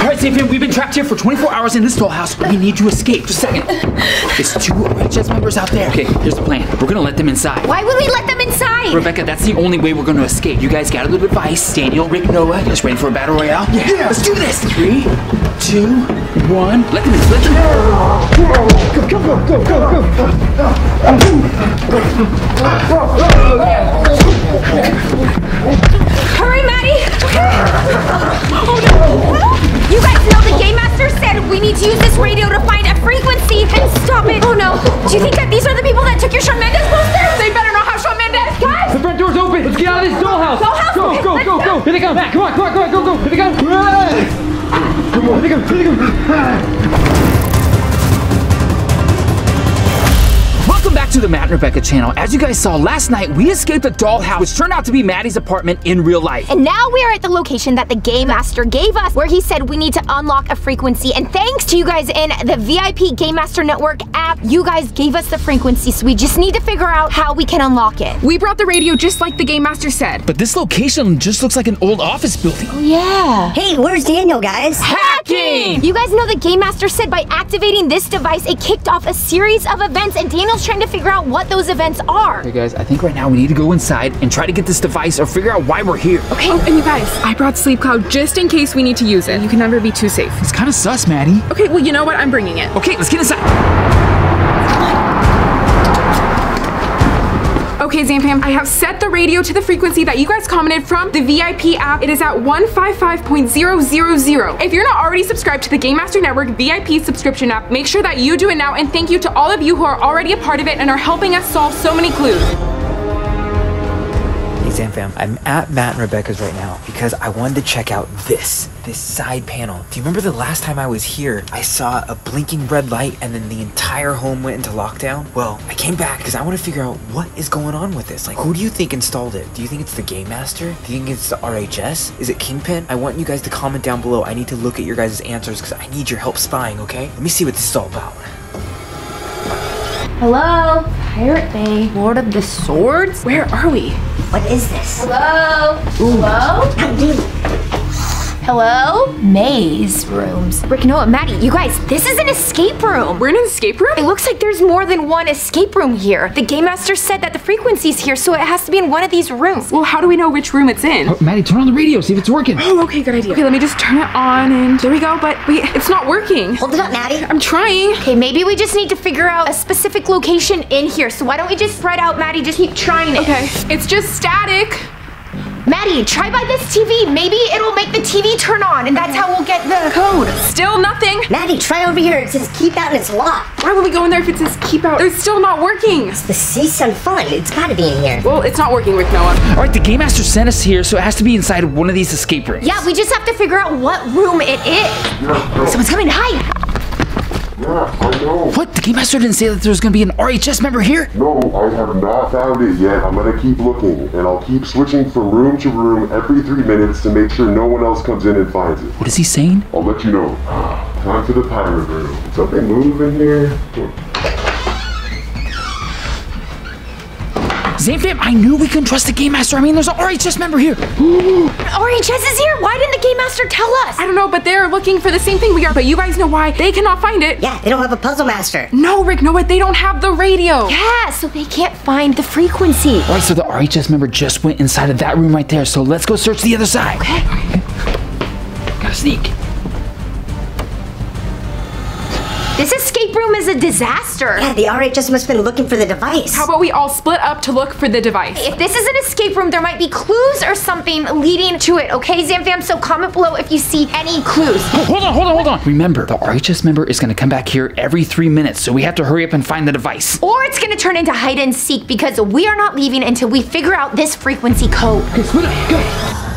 All right, Xavier, we've been trapped here for 24 hours in this dollhouse. We need to escape. Just a second. There's two RHS members out there. Okay, here's the plan. We're gonna let them inside. Why would we let them inside? Rebecca, that's the only way we're gonna escape. You guys got a little device. Daniel, Rick, Noah, you guys ready for a battle royale? Yeah. Let's do this. Three, two, one. Let them in. Let them in. Go, go, go, go, go, go. Hurry, Maddie! Oh no! You guys know the Game Master said we need to use this radio to find a frequency and stop it. Oh no! Do you think that these are the people that took your Shawn Mendes poster? They better not have Shawn Mendes! Guys! The front door's open. Let's get out of this dollhouse. Dollhouse? Go, Okay, go, go, go. go. Here they come. Matt, come on, come on, come on, go, go. Here they come. Run. Come on, here they come, here they come. Back to the Matt and Rebecca channel. As you guys saw last night, we escaped a dollhouse, which turned out to be Maddie's apartment in real life. And now we are at the location that the Game Master gave us, where he said we need to unlock a frequency. And thanks to you guys in the VIP Game Master Network app, you guys gave us the frequency, so we just need to figure out how we can unlock it. We brought the radio just like the Game Master said. But this location just looks like an old office building. Oh, yeah. Hey, where's Daniel, guys? Hacking! You guys know the Game Master said by activating this device, it kicked off a series of events, and Daniel's trying to figure out what those events are. Hey guys, I think right now we need to go inside and try to get this device or figure out why we're here. Okay. Oh, and you guys, I brought Sleep Cloud just in case we need to use it. You can never be too safe. It's kind of sus, Maddie. Okay, well, you know what? I'm bringing it. Okay, let's get inside. Okay, Zamfam, I have set the radio to the frequency that you guys commented from the VIP app. It is at 155.000. If you're not already subscribed to the Game Master Network VIP subscription app, make sure that you do it now. And thank you to all of you who are already a part of it and are helping us solve so many clues. Hey Zamfam, I'm at Matt and Rebecca's right now because I wanted to check out this, this side panel. Do you remember the last time I was here, I saw a blinking red light and then the entire home went into lockdown? Well, I came back because I want to figure out what is going on with this. Like, who do you think installed it? Do you think it's the Game Master? Do you think it's the RHS? Is it Kingpin? I want you guys to comment down below. I need to look at your guys' answers because I need your help spying, okay? Let me see what this is all about. Hello? Pirate Bay. Lord of the Swords? Where are we? What is this? Hello? Hello? Hello? Maze rooms. Rick, Noah, Maddie, you guys, this is an escape room. We're in an escape room? It looks like there's more than one escape room here. The Game Master said that the frequency's here, so it has to be in one of these rooms. Well, how do we know which room it's in? Oh, Maddie, turn on the radio, see if it's working. Oh, okay, good idea. Okay, let me just turn it on and there we go. But wait, it's not working. Hold it up, Maddie. I'm trying. Okay, maybe we just need to figure out a specific location in here. So why don't we just spread out, Maddie? Just keep trying it. Okay, it's just static. Maddie, try by this TV. Maybe it'll make the TV turn on, and that's how we'll get the code. Still nothing. Maddie, try over here. It says keep out and it's locked. Why would we go in there if it says keep out? It's still not working. The sea sun fun. It's gotta be in here. Well, it's not working with Noah. All right, the Game Master sent us here, so it has to be inside one of these escape rooms. Yeah, we just have to figure out what room it is. Someone's coming. Hi. Yeah, I know. What? The Game Master didn't say that there was going to be an RHS member here? No, I have not found it yet. I'm gonna keep looking, and I'll keep switching from room to room every three minutes to make sure no one else comes in and finds it. What is he saying? I'll let you know. Time for the pirate room. Something move in here? Zamfam, I knew we couldn't trust the Game Master. I mean, there's an RHS member here. An RHS is here. Why didn't the Game Master tell us? I don't know, but they're looking for the same thing we are. But you guys know why? They cannot find it. Yeah, they don't have a puzzle master. No, Rick, no, what? They don't have the radio. Yeah, so they can't find the frequency. All right, so the RHS member just went inside of that room right there. So let's go search the other side. Okay. Gotta sneak. This escape room is a disaster. Yeah, the RHS must have been looking for the device. How about we all split up to look for the device? If this is an escape room, there might be clues or something leading to it, okay, Zamfam? So comment below if you see any clues. Oh, hold on, hold on, hold on. Remember, the RHS member is gonna come back here every three minutes, so we have to hurry up and find the device. Or it's gonna turn into hide and seek because we are not leaving until we figure out this frequency code. Okay, split up, go.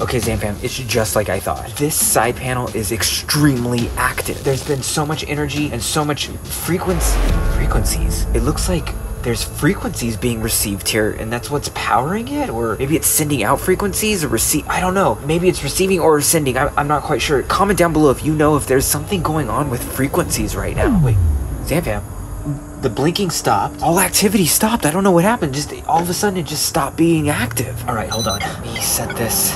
Okay, Zamfam, it's just like I thought. This side panel is extremely active. There's been so much energy and so much frequency frequencies. It looks like there's frequencies being received here, and that's what's powering it? Or maybe it's sending out frequencies or receive. I don't know. Maybe it's receiving or sending. I'm, I'm not quite sure. Comment down below if you know if there's something going on with frequencies right now. Wait, Zamfam, The blinking stopped. All activity stopped. I don't know what happened. Just all of a sudden, it just stopped being active. All right, hold on. Let me set this.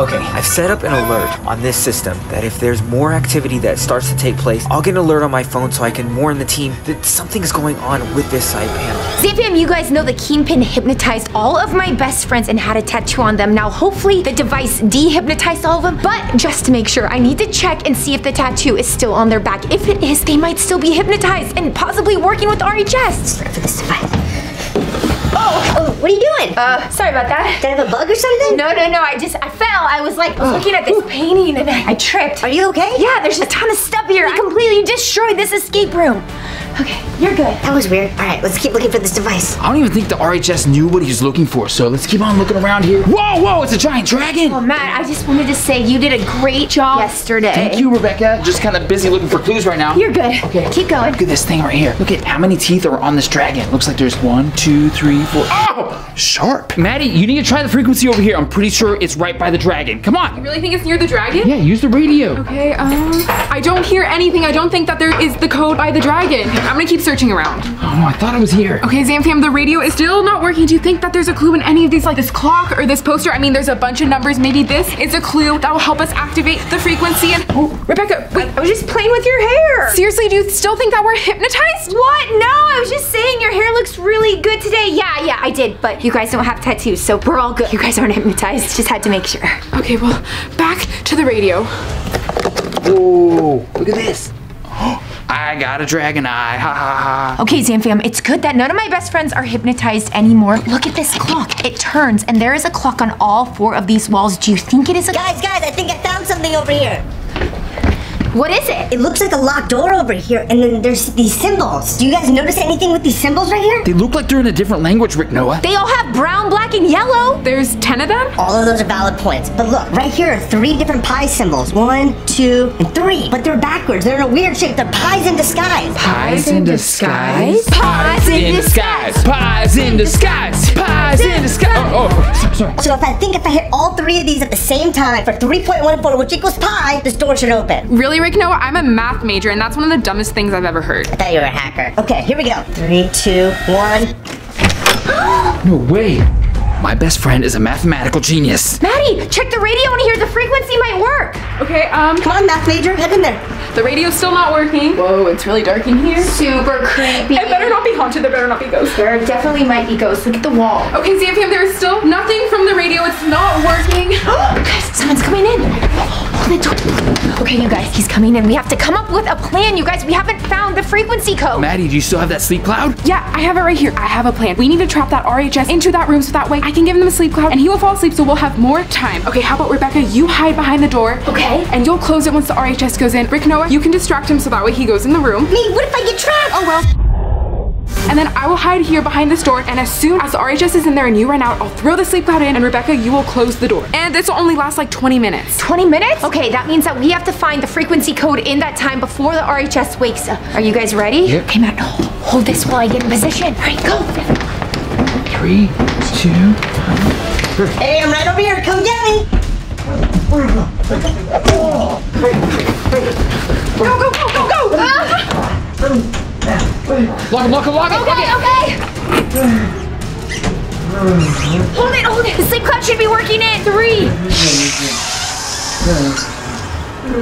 Okay, I've set up an alert on this system that if there's more activity that starts to take place, I'll get an alert on my phone so I can warn the team that something's going on with this side panel. Zamfam, you guys know the Kingpin hypnotized all of my best friends and had a tattoo on them. Now, hopefully, the device dehypnotized all of them. But just to make sure, I need to check and see if the tattoo is still on their back. If it is, they might still be hypnotized and possibly working with RHS. For this device. Oh, oh, what are you doing? Uh, sorry about that. Did I have a bug or something? No, no, no. I just I fell. I was like I was looking at this painting and I, I tripped. Are you okay? Yeah, there's a ton of stuff here. I completely destroyed this escape room. Okay, you're good. That was weird. All right, let's keep looking for this device. I don't even think the RHS knew what he was looking for, so let's keep on looking around here. Whoa, whoa, it's a giant dragon! Oh, Matt, I just wanted to say you did a great job yesterday. Thank you, Rebecca. Just kind of busy looking for clues right now. You're good. Okay. Keep going. Look at this thing right here. Look at how many teeth are on this dragon. Looks like there's one, two, three, four. Oh, sharp. Maddie, you need to try the frequency over here. I'm pretty sure it's right by the dragon. Come on. You really think it's near the dragon? Yeah, use the radio. Okay, um, I don't hear anything. I don't think that there is the code by the dragon. I'm gonna keep searching around. Oh, no, I thought it was here. Okay, Zamfam, the radio is still not working. Do you think that there's a clue in any of these, like this clock or this poster? I mean, there's a bunch of numbers. Maybe this is a clue that will help us activate the frequency. And oh, Rebecca, wait, I was just playing with your hair. seriously, do you still think that we're hypnotized? What? No, I was just saying your hair looks really good today. Yeah, yeah, I did. But you guys don't have tattoos, so we're all good. You guys aren't hypnotized. Just had to make sure. Okay, well, back to the radio. Whoa, look at this. I got a dragon eye. Ha ha ha. Okay, Zamfam, it's good that none of my best friends are hypnotized anymore. Look at this clock. It turns, and there is a clock on all four of these walls. Do you think it is a Guys, guys, I think I found something over here. What is it? It looks like a locked door over here, and then there's these symbols. Do you guys notice anything with these symbols right here? They look like they're in a different language, Rick Noah. They all have brown, black, and yellow. There's 10 of them? All of those are valid points. But look, right here are three different pie symbols. One, two, and three. But they're backwards. They're in a weird shape. They're pies in disguise. Pies in disguise. Pies in disguise. Pies in disguise. Pies in disguise. Oh, oh, oh, sorry, sorry. So if I think if I hit all three of these at the same time for 3.14, which equals pi, this door should open. Really, Rick Noah? I'm a math major, and that's one of the dumbest things I've ever heard. I thought you were a hacker. Okay, here we go. Three, two, one. No way. My best friend is a mathematical genius. Maddie, check the radio in here. The frequency might work. Okay, um, Come on, math major, head in there. the radio's still not working. Whoa, it's really dark in here. Super creepy. It better not be haunted. There better not be ghosts. There definitely might be ghosts. Look at the wall. Okay, Zamfam, there is still nothing from the radio. It's not working. guys, someone's coming in. Hold. Okay, you guys, he's coming in. We have to come up with a plan, you guys. We haven't found the frequency code. Maddie, do you still have that sleep cloud? Yeah, I have it right here. I have a plan. We need to trap that RHS into that room so that way I can give him a sleep cloud and he will fall asleep so we'll have more time. Okay, how about Rebecca? You hide behind the door. Okay. And you'll close it once the RHS goes in. Rick Noah, you can distract him so that way he goes in the room. Me, what if I get trapped? Oh well. And then I will hide here behind this door, and as soon as the RHS is in there and you run out, I'll throw the sleep cloud in, and Rebecca, you will close the door. And this will only last like 20 minutes. 20 minutes? Okay, that means that we have to find the frequency code in that time before the RHS wakes up. Are you guys ready? Yep. Okay, Matt, hold this while I get in position. All right, go. Three, two, one. two. Hey, I'm right over here. Come get me. Go, go, go, go, go! Ah! Lock him, lock him, lock him. lock Okay, him. okay. Hold it, hold it. The sleep cloud should be working in three.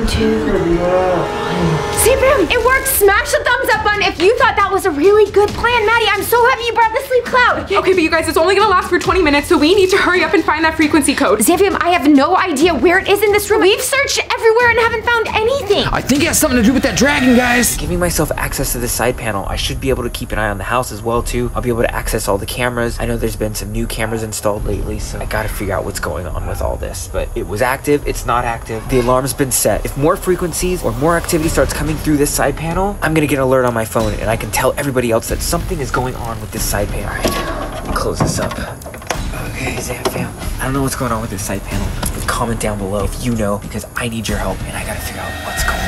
Two. See, Bam, it worked. Smash the thumbs up button if you thought that was a really good plan. Maddie, I'm so happy you brought the sleep cloud. Okay, but you guys, it's only gonna last for 20 minutes, so we need to hurry up and find that frequency code. Zamfam, I have no idea where it is in this room. We've searched everywhere and haven't found anything. I think it has something to do with that dragon, guys. Giving myself access to this side panel, I should be able to keep an eye on the house as well too. I'll be able to access all the cameras. I know there's been some new cameras installed lately, so I gotta figure out what's going on with all this. But it was active, it's not active. The alarm's been set. If more frequencies or more activity starts coming through this side panel, I'm gonna get an alert on my phone and I can tell everybody else that something is going on with this side panel. Alright, close this up. Okay, Zamfam. I don't know what's going on with this side panel. But comment down below if you know, because I need your help and I gotta figure out what's going on.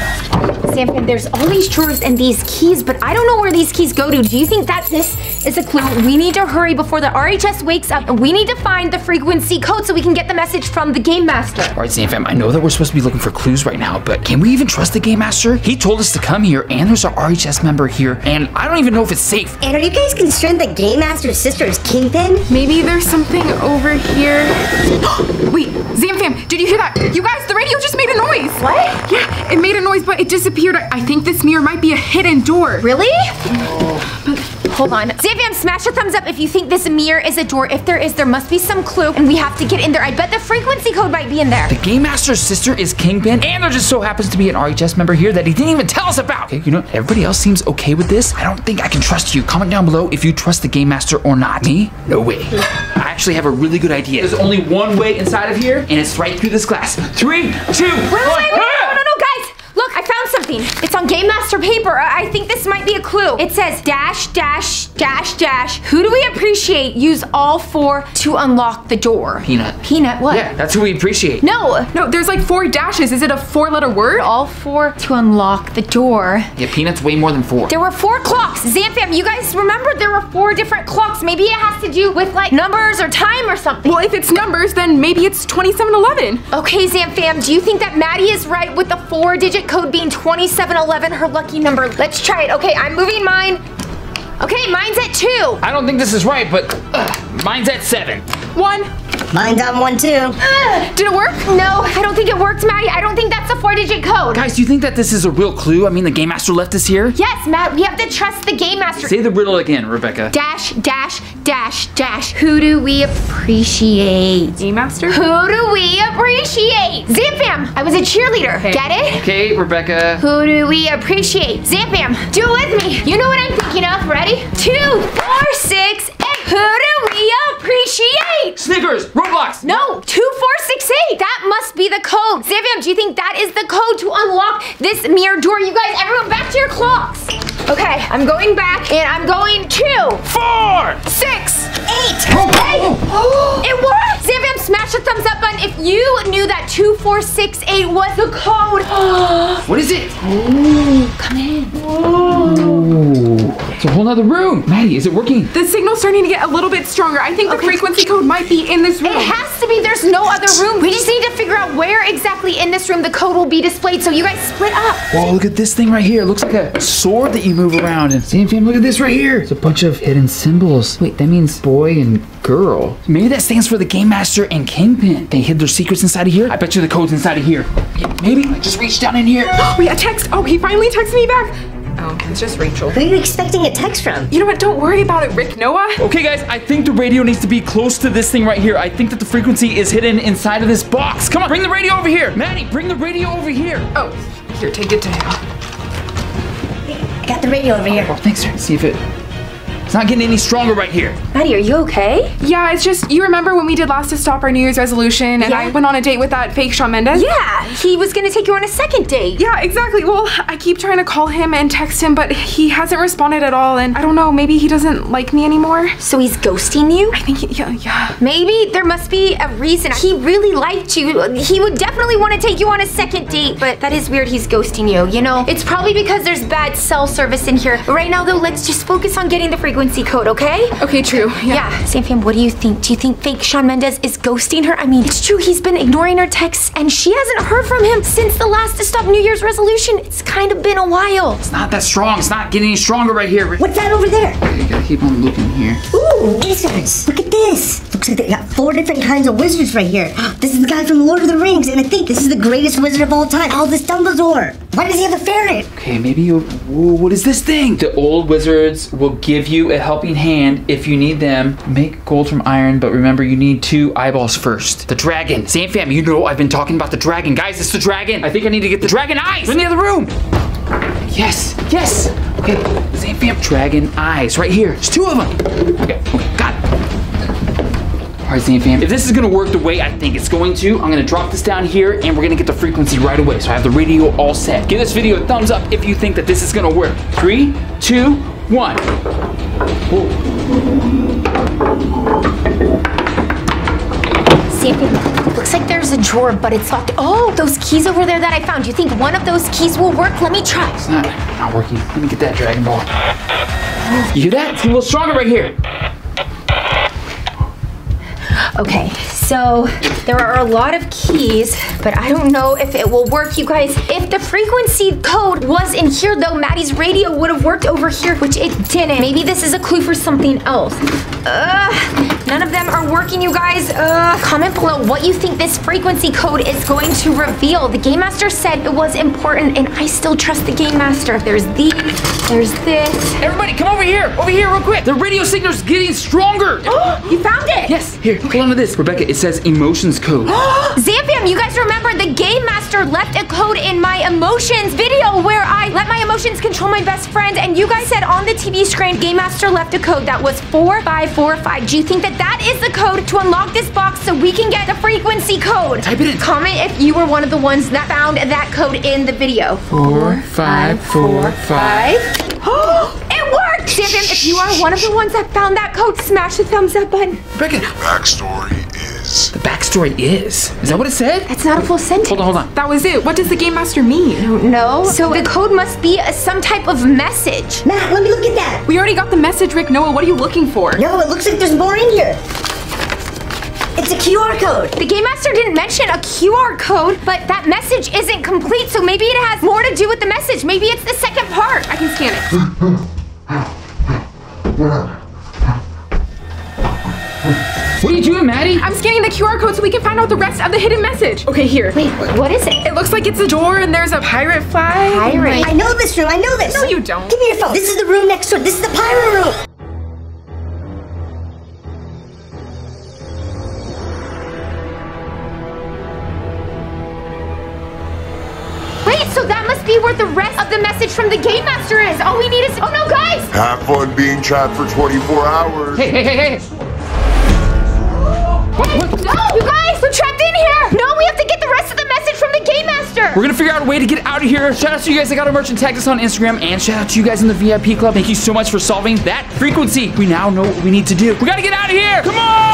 Sam, there's all these drawers and these keys, but I don't know where these keys go to. Do you think that this is a clue? We need to hurry before the RHS wakes up, and we need to find the frequency code so we can get the message from the game master. All right, Zamfam, I know that we're supposed to be looking for clues right now, but can we even trust the game master? He told us to come here, and there's our RHS member here, and I don't even know if it's safe. And are you guys concerned that Game Master's sister is Kingpin? Maybe there's something over here. Wait, Zamfam, did you hear that? You guys, the radio just made a noise. What? Yeah, it made a noise, but it disappeared. I I think this mirror might be a hidden door. Really? Hold on. Zamfam, smash a thumbs up if you think this mirror is a door. If there is, there must be some clue, and we have to get in there. I bet the frequency code might be in there. The game master's sister is Kingpin, and there just so happens to be an RHS member here that he didn't even tell us about. Okay, you know, everybody else seems okay with this. I don't think I can trust you. Comment down below if you trust the game master or not. Me? No way. I actually have a really good idea. There's only one way inside of here, and it's right through this glass. Three, two, Wait, wait, one. wait, wait, no, no, no, guys! Look, I found something. It's on Game Master paper. I I think this might be a clue. It says dash, dash, dash, dash. Who do we appreciate? Use all four to unlock the door. Peanut. Peanut, what? Yeah, that's who we appreciate. No, No, there's like four dashes. Is it a four letter word? all four to unlock the door. Yeah, Peanut's way more than four. There were four clocks. Zamfam, you guys remember there were four different clocks. Maybe it has to do with like numbers or time or something. Well, if it's numbers, then maybe it's 2711. Okay, Zamfam, do you think that Maddie is right with the four digit code being 2711, her lucky number? Let's try it. Okay, I'm moving mine. Okay, mine's at two. I don't think this is right, but uh, mine's at seven. One. Mine's on one too. Ugh. Did it work? No, I don't think it worked, Maddie. I don't think that's a four digit code. Guys, do you think that this is a real clue? I mean, the game master left us here. Yes, Matt, we have to trust the game master. Say the riddle again, Rebecca. Dash, dash, dash, dash. Who do we appreciate? Game Master? Who do we appreciate? Zamfam, I was a cheerleader. Get it? Okay, Rebecca. Who do we appreciate? Zamfam, do it with me. You know what I'm thinking of. Ready? Two, four, six, eight. Who do we appreciate? Snickers, Roblox. No, two, four, six, eight. That must be the code. Zamfam, do you think that is the code to unlock this mirror door? You guys, everyone back to your clocks. Okay, I'm going back and I'm going two, Four. six, eight. Oh, oh, hey, oh. it worked. Zamfam, smash the thumbs up button if you knew that two, four, six, eight was the code. What is it? Come in. It's a whole other room. Maddie, is it working? The signal's starting to get a little bit stronger. I think the frequency code might be in this room. It has to be. There's no other room. We just need to figure out where exactly in this room the code will be displayed. So you guys split up. Whoa, look at this thing right here. It looks like a sword that you move around. And Zamfam, look at this right here. It's a bunch of hidden symbols. Wait, that means boy and girl. Maybe that stands for the Game Master and Kingpin. They hid their secrets inside of here. I bet you the code's inside of here. Yeah, maybe. Just reach down in here. Wait, a text. Oh, he finally texted me back. Oh, it's just Rachel. Who are you expecting a text from? You know what? Don't worry about it, Rick Noah. Okay, guys, I think the radio needs to be close to this thing right here. I think that the frequency is hidden inside of this box. Come on, bring the radio over here. Maddie, bring the radio over here. Oh, here, take it to him. I got the radio over here. Oh, thanks, sir. See if it. It's not getting any stronger right here. Maddie, are you okay? Yeah, it's just you remember when we did last to stop our New Year's resolution, and Yeah. I went on a date with that fake Shawn Mendes. Yeah, he was gonna take you on a second date. Yeah, exactly. Well, I keep trying to call him and text him, but he hasn't responded at all. And I don't know, maybe he doesn't like me anymore. So he's ghosting you? I think, he, yeah, yeah. Maybe there must be a reason. He really liked you. He would definitely want to take you on a second date, but that is weird he's ghosting you, you know? It's probably because there's bad cell service in here. Right now, though, let's just focus on getting the frequency code, okay? Okay, true. Yeah. Yeah, Zamfam, what do you think? Do you think fake Shawn Mendes is ghosting her? I mean, it's true, he's been ignoring her texts, and she hasn't heard from him since the last to stop New Year's resolution. It's kind of been a while. It's not that strong. It's not getting any stronger right here. What's that over there? You gotta keep on looking here. Ooh, wizards. Look at this. Looks like they got four different kinds of wizards right here. This is the guy from Lord of the Rings, and I think this is the greatest wizard of all time, Albus Dumbledore. Why does he have a ferret? Okay, maybe you. What is this thing? The old wizards will give you a helping hand if you need them. Make gold from iron, but remember you need two eyeballs first. The dragon. Zamfam, you know I've been talking about the dragon. Guys, it's the dragon. I think I need to get the dragon eyes in the other room. Yes, yes. Okay, Zamfam, dragon eyes right here. There's two of them. Okay, okay, got it. All right, Zamfam, if this is gonna work the way I think it's going to, I'm gonna drop this down here and we're gonna get the frequency right away. So I have the radio all set. Give this video a thumbs up if you think that this is gonna work. Three, two, one. Xanthian, looks like there's a drawer, but it's locked. Oh, those keys over there that I found. Do you think one of those keys will work? Let me try. It's not, not working. Let me get that Dragon Ball. You hear that? It's a little stronger right here. Okay, so there are a lot of keys, but I don't know if it will work, you guys. If the frequency code was in here, though, Maddie's radio would have worked over here, which it didn't. Maybe this is a clue for something else. Ugh, none of them are working, you guys. Ugh. Comment below what you think this frequency code is going to reveal. The Game Master said it was important, and I still trust the Game Master. There's these, there's this. Everybody, come over here. Over here, real quick. The radio signal's getting stronger. you found it! yes, here, hold on to this. Rebecca, it says emotions code. Zamfam, you guys remember the Game Master left a code in my emotions video where I let my emotions control my best friend, and you guys said on the TV screen, Game Master left a code that was 4545. Do you think that that is the code to unlock this box so we can get the frequency code? Type it in. Comment if you were one of the ones that found that code in the video. Four, five, four, five. it worked! Zamfam, if you are one of the ones that found that code, smash the thumbs up button. Rebecca, Backstory is the backstory is. Is that what it said? That's not a full sentence. Hold on, hold on. That was it. What does the Game Master mean? No. So the code must be a, some type of message. Matt, let me look at that. We already got the message, Rick Noah. What are you looking for? No, it looks like there's more in here. It's a QR code. The Game Master didn't mention a QR code, but that message isn't complete, so maybe it has more to do with the message. Maybe it's the second part. I can scan it. What are you doing, Maddie? I'm scanning the QR code so we can find out the rest of the hidden message. Okay, here. Wait, what is it? It looks like it's a door and there's a pirate flag. Pirate. I know this room. I know this. No, you don't. Give me your phone. This is the room next door. This is the pirate room. Wait, so that must be where the rest of the message from the Game Master is. All we need is. Oh no, guys! have fun being trapped for 24 hours. Hey, hey, hey, hey. What, what? No! You guys, we're trapped in here! No, we have to get the rest of the message from the Game Master! We're gonna figure out a way to get out of here. Shout out to you guys that got our merch and tagged us on Instagram, and shout out to you guys in the VIP club. Thank you so much for solving that frequency. We now know what we need to do. We gotta get out of here. Come on!